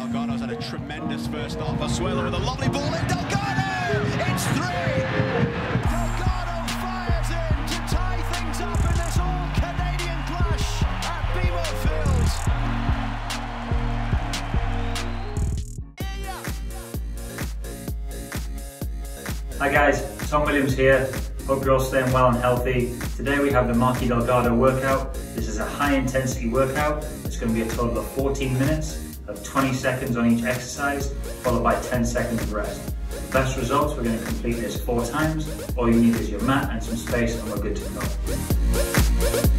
Delgado's had a tremendous first half. Asuela with a lovely ball in. Delgado! It's three! Delgado fires in to tie things up in this all-Canadian clash at BMO Field. Hi guys, Tom Williams here. Hope you're all staying well and healthy. Today we have the Marky Delgado workout. This is a high intensity workout. It's going to be a total of 14 minutes of 20 seconds on each exercise, followed by 10 seconds of rest. Best results, we're going to complete this four times. All you need is your mat and some space and we're good to go.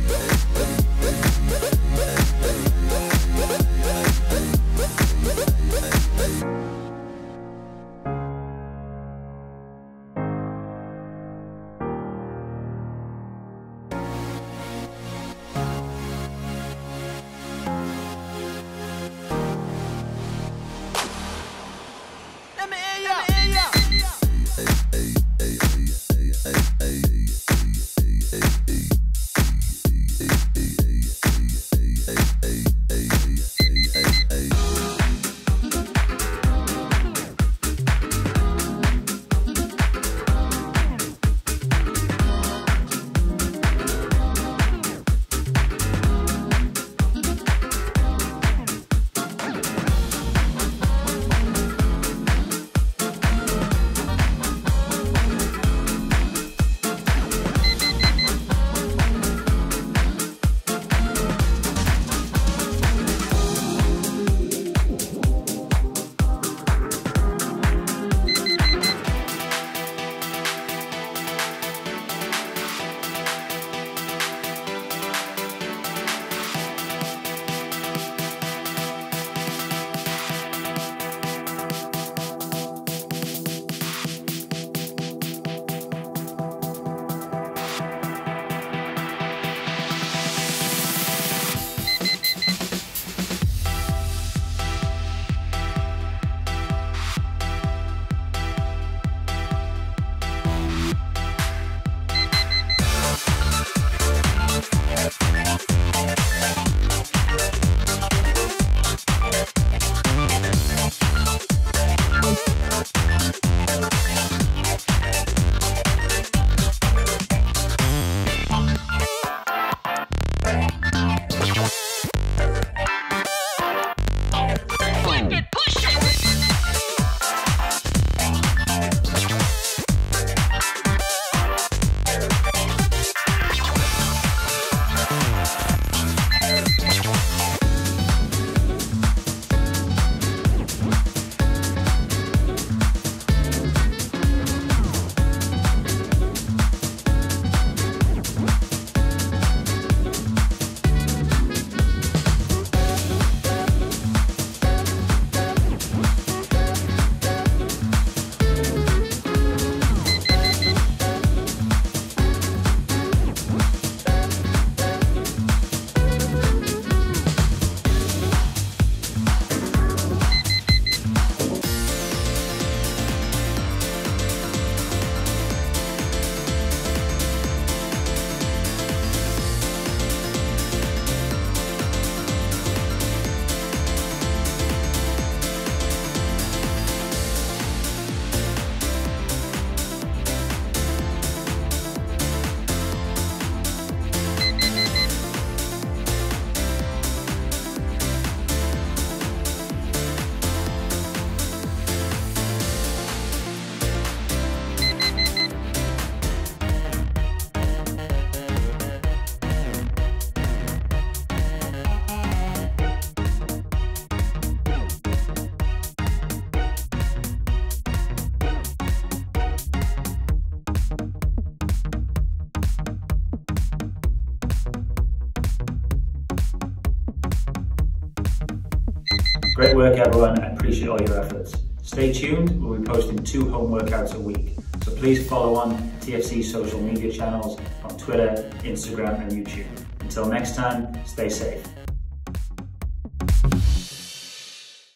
Great work everyone, I appreciate all your efforts. Stay tuned, we'll be posting two home workouts a week. So please follow on TFC social media channels on Twitter, Instagram and YouTube. Until next time, stay safe.